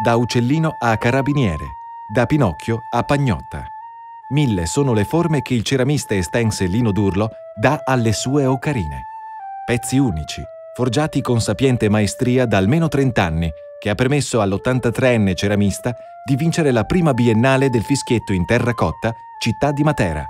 da uccellino a carabiniere, da Pinocchio a pagnotta. Mille sono le forme che il ceramista estense Lino Durlo dà alle sue ocarine. Pezzi unici, forgiati con sapiente maestria da almeno 30 anni, che ha permesso all'83enne ceramista di vincere la prima biennale del fischietto in terracotta Città di Matera.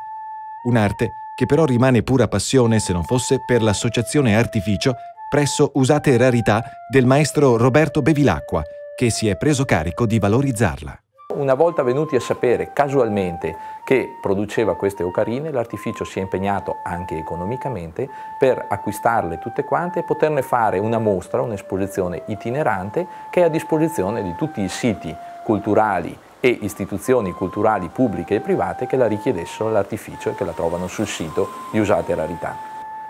Un'arte che però rimane pura passione se non fosse per l'associazione Artificio presso Usate Rarità del maestro Roberto Bevilacqua, che si è preso carico di valorizzarla. Una volta venuti a sapere casualmente che produceva queste ocarine, l'artificio si è impegnato anche economicamente per acquistarle tutte quante e poterne fare una mostra, un'esposizione itinerante che è a disposizione di tutti i siti culturali e istituzioni culturali pubbliche e private che la richiedessero all'artificio e che la trovano sul sito di Usate Rarità.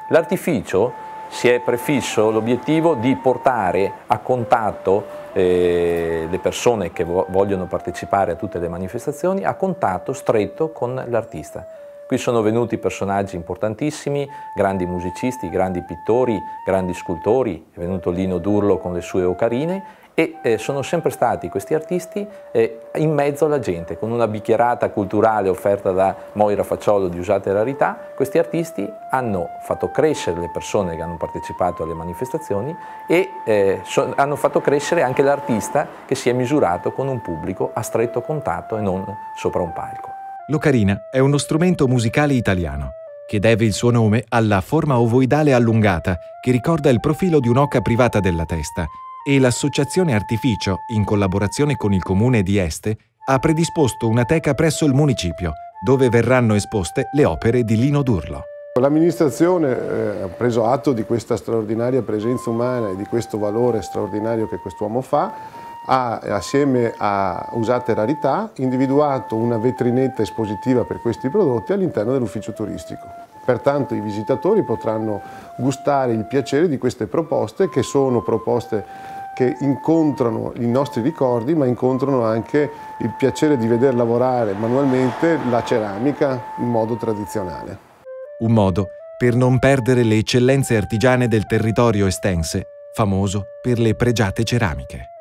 L'artificio si è prefisso l'obiettivo di portare a contatto eh, le persone che vo vogliono partecipare a tutte le manifestazioni, a contatto stretto con l'artista. Qui sono venuti personaggi importantissimi, grandi musicisti, grandi pittori, grandi scultori, è venuto Lino Durlo con le sue ocarine e eh, sono sempre stati questi artisti eh, in mezzo alla gente, con una bicchierata culturale offerta da Moira Facciolo di Usate Rarità, questi artisti hanno fatto crescere le persone che hanno partecipato alle manifestazioni e eh, so, hanno fatto crescere anche l'artista che si è misurato con un pubblico a stretto contatto e non sopra un palco. L'ocarina è uno strumento musicale italiano che deve il suo nome alla forma ovoidale allungata che ricorda il profilo di un'oca privata della testa e l'Associazione Artificio, in collaborazione con il comune di Este, ha predisposto una teca presso il municipio, dove verranno esposte le opere di Lino Durlo. L'amministrazione eh, preso atto di questa straordinaria presenza umana e di questo valore straordinario che quest'uomo fa, ha assieme a Usate Rarità individuato una vetrinetta espositiva per questi prodotti all'interno dell'ufficio turistico. Pertanto i visitatori potranno gustare il piacere di queste proposte che sono proposte che incontrano i nostri ricordi ma incontrano anche il piacere di veder lavorare manualmente la ceramica in modo tradizionale. Un modo per non perdere le eccellenze artigiane del territorio estense, famoso per le pregiate ceramiche.